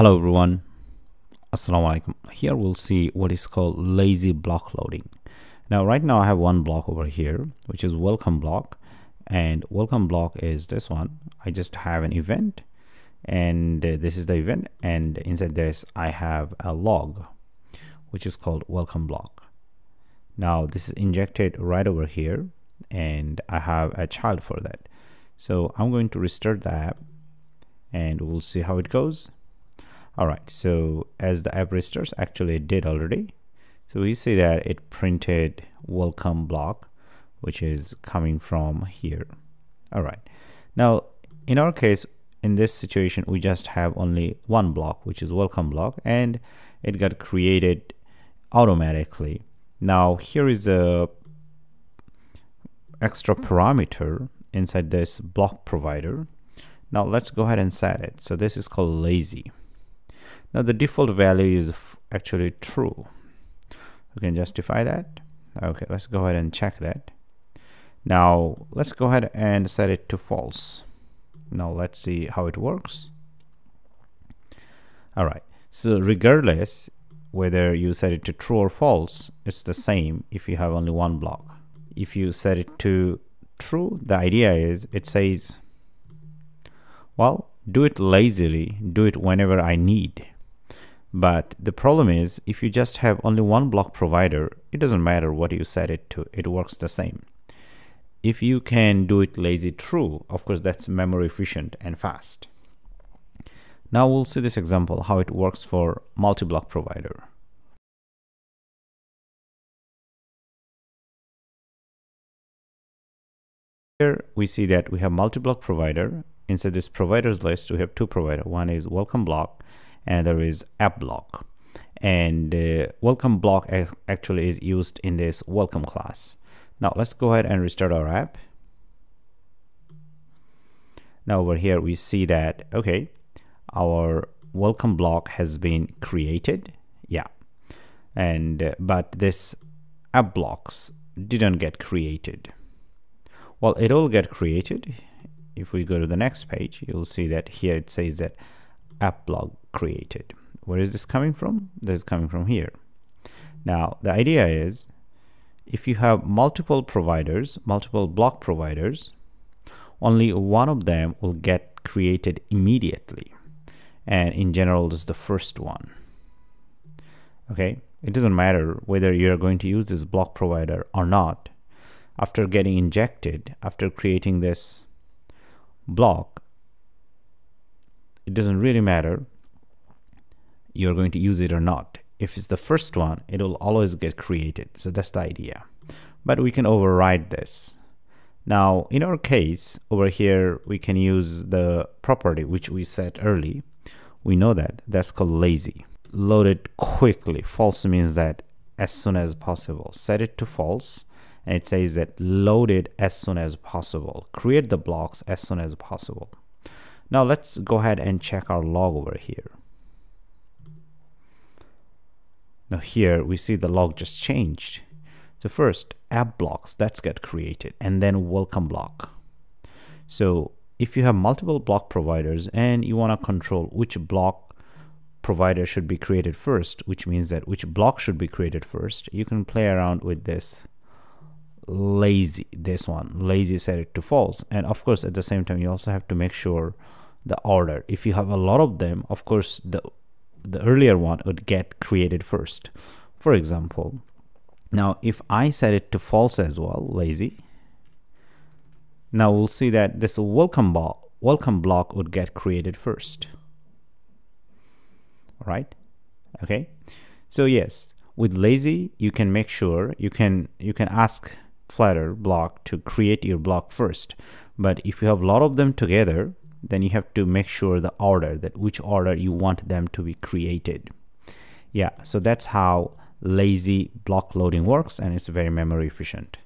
Hello everyone. Assalamu alaikum. Here we'll see what is called lazy bloc loading. Now right now I have one bloc over here which is welcome bloc and welcome bloc is this one. I just have an event and uh, this is the event and inside this I have a log which is called welcome bloc. Now this is injected right over here and I have a child for that. So I'm going to restart the app and we'll see how it goes all right so as the app restarts actually did already. So we see that it printed welcome bloc which is coming from here. All right. Now in our case in this situation we just have only one bloc which is welcome bloc and it got created automatically. Now here is a extra parameter inside this bloc provider. Now let's go ahead and set it. So this is called lazy now the default value is actually true. We can justify that. Okay let's go ahead and check that. Now let's go ahead and set it to false. Now let's see how it works. All right so regardless whether you set it to true or false it's the same if you have only one bloc. If you set it to true the idea is it says well do it lazily do it whenever I need but the problem is if you just have only one bloc provider, it doesn't matter what you set it to, it works the same. If you can do it lazy true, of course that's memory efficient and fast. Now we'll see this example how it works for multi-bloc provider. Here we see that we have multi-bloc provider. Inside this providers list, we have two provider. One is welcome bloc and there is app bloc and uh, welcome bloc actually is used in this welcome class. Now let's go ahead and restart our app. Now over here we see that okay our welcome bloc has been created. Yeah. And uh, but this app blocs didn't get created. Well it will get created. If we go to the next page you'll see that here it says that app bloc created. Where is this coming from? This is coming from here. Now, the idea is if you have multiple providers, multiple bloc providers, only one of them will get created immediately. And in general, this is the first one. Okay, it doesn't matter whether you're going to use this bloc provider or not. After getting injected, after creating this bloc, it doesn't really matter you're going to use it or not. If it's the first one, it will always get created. So that's the idea. But we can override this. Now, in our case, over here, we can use the property which we set early. We know that. That's called lazy. Load it quickly. False means that as soon as possible. Set it to false. And it says that load it as soon as possible. Create the blocs as soon as possible. Now let's go ahead and check our log over here. Now here we see the log just changed. So first app blocs that's get created and then welcome bloc. So if you have multiple bloc providers and you want to control which bloc provider should be created first, which means that which bloc should be created first, you can play around with this lazy, this one, lazy set it to false. And of course, at the same time, you also have to make sure the order. If you have a lot of them, of course, the the earlier one would get created first. For example, now if I set it to false as well, lazy, now we'll see that this welcome, bloc, welcome bloc would get created first. Right? Okay. So yes, with lazy, you can make sure you can you can ask Flutter bloc to create your bloc first. But if you have a lot of them together, then you have to make sure the order that which order you want them to be created. Yeah so that's how lazy bloc loading works and it's very memory efficient